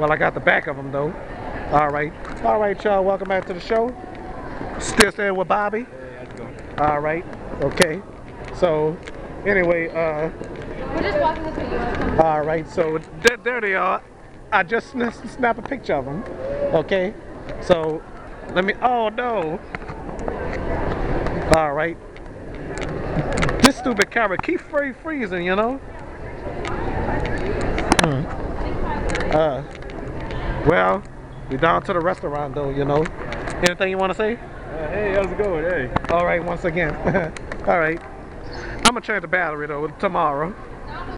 Well, I got the back of them though. All right. All right, y'all. Welcome back to the show. Still staying with Bobby. Hey, how's it going? All right. Okay. So, anyway, uh, We're just walking this way. You want to come? all right. So there, there they are. I just sn- snap a picture of them. Okay. So let me. Oh no. All right. This stupid camera keep free freezing. You know. Hmm. Uh. Well, we're down to the restaurant though. You know. Anything you want to say? Uh, hey, how's it going? Hey. All right. Once again. all right. I'm gonna change the battery though tomorrow.